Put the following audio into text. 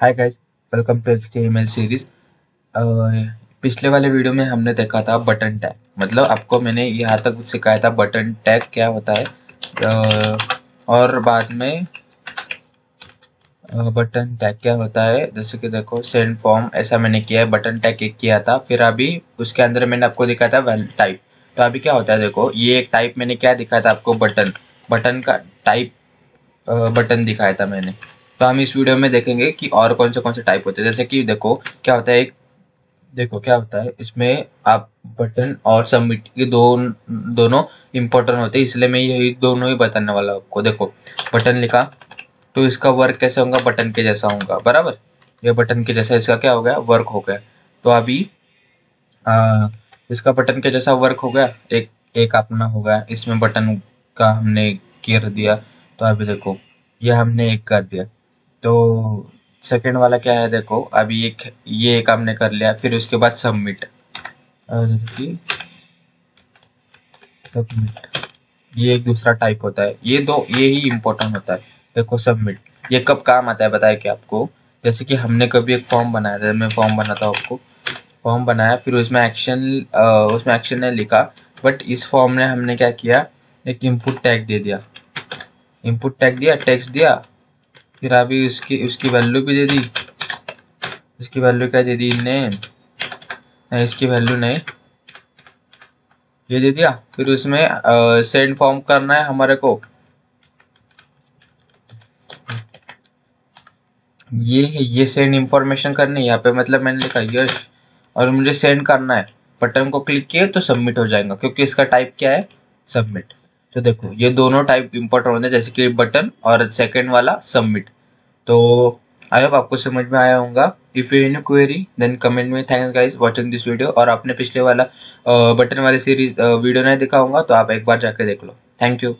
Hi guys welcome to H series पिछले वाले video में हमने देखा था बटन टैग मतलब आपको मैंने यहाँ तक सिखाया था बटन टैग क्या होता है। uh, और बाद में बटन टैग क्या होता है। जैसे कि देखो सेंड फॉर्म ऐसा मैंने किया है बटन टैग एक किया था। फिर अभी उसके अंदर मैंने आपको दिखाया था वेल टाइप तो अभी क्या होता है देखो ये एक टाइप मैंने क्या दिखाया था आपको बटन बटन का टाइप बटन दिखाया था मैंने। तो हम इस वीडियो में देखेंगे कि और कौन से कौन से टाइप होते हैं। जैसे कि देखो क्या होता है एक देखो क्या होता है इसमें आप बटन और सबमिट ये दो दोनों इम्पोर्टेंट होते हैं इसलिए मैं यही दोनों ही बताने वाला आपको। देखो बटन लिखा तो इसका वर्क कैसे होगा? बटन के जैसा होगा बराबर? ये बटन के जैसा इसका क्या हो गया? वर्क हो गया। तो अभी आ, इसका बटन के जैसा वर्क हो गया एक एक अपना हो गया इसमें बटन का हमने केयर दिया। तो अभी देखो ये हमने एक कर दिया। तो सेकेंड वाला क्या है देखो, अभी एक, ये एक हमने कर लिया, फिर उसके बाद सबमिट सबमिट ये एक दूसरा टाइप होता है। ये दो, ये ही इम्पोर्टेंट होता है। देखो सबमिट ये कब काम आता है बताया क्या आपको? जैसे कि हमने कभी एक फॉर्म बनाया था, मैं फॉर्म बनाता हूँ आपको। फॉर्म बनाया, फिर उसमें एक्शन उसमें एक्शन ने लिखा। बट इस फॉर्म ने हमने क्या किया? एक इनपुट टैग दे दिया। इनपुट टैग दिया टैक्स दिया। फिर अभी उसकी उसकी वैल्यू भी दे दी। इसकी वैल्यू क्या दे दी इनने? नहीं, इसकी वैल्यू नहीं। ये दे दिया। फिर उसमें सेंड फॉर्म करना है हमारे को। ये है, ये सेंड इंफॉर्मेशन करनी है। यहाँ पे मतलब मैंने लिखा, यश, और मुझे सेंड करना है। बटन को क्लिक किए तो सबमिट हो जाएगा, क्योंकि इसका टाइप क्या है? सबमिट तो देखो, ये दोनों टाइप इम्पोर्टेंट होते हैं, जैसे कि बटन और सेकेंड वाला सबमिट तो आई होप आपको समझ में आया होगा। If you any query then comment में thanks guys watching this video और आपने पिछले वाला बटन वाली सीरीज़ वीडियो नहीं देखा होगा तो आप एक बार जाके देख लो। Thank you